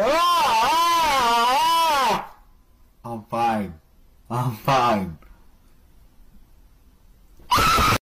Ah, ah, ah. I'm fine. I'm fine.